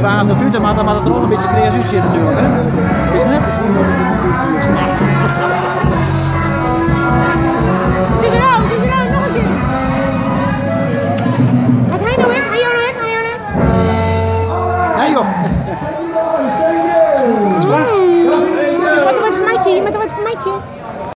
Ja, natuurlijk, maar dan maakt het er ook een beetje creatie zit natuurlijk. Hè? Is het net? Wat eruit, dit eruit, nog een keer. Gaat hij nou weg? Ga jou nou weg? Nou. Joh. Wat een wat voor meidje, een wat voor meidje.